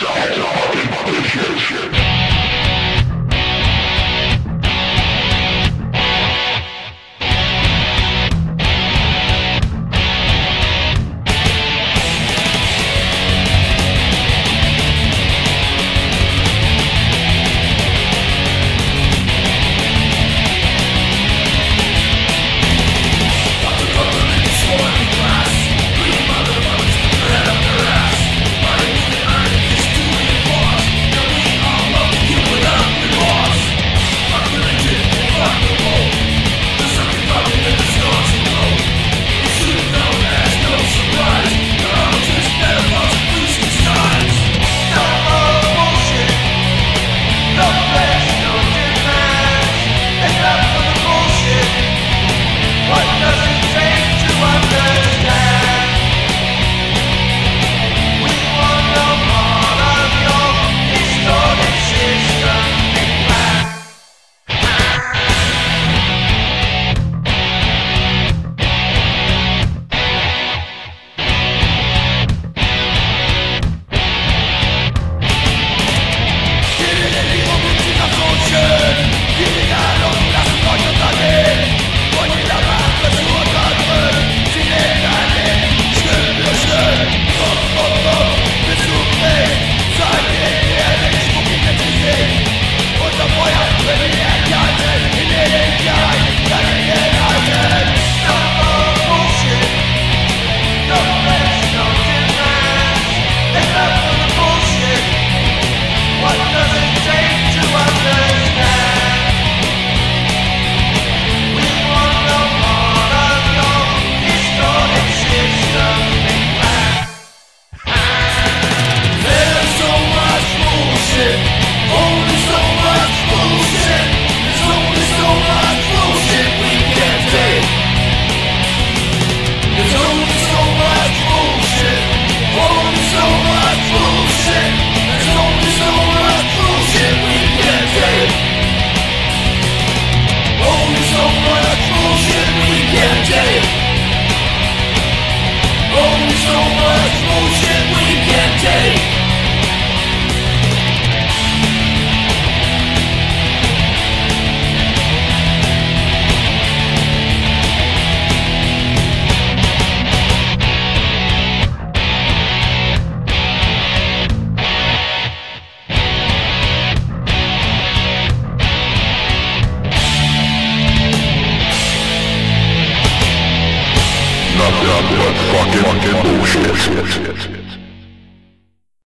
It's all, it's all, it's all, it's Yeah, yeah. up, but fucking, fucking bullshit.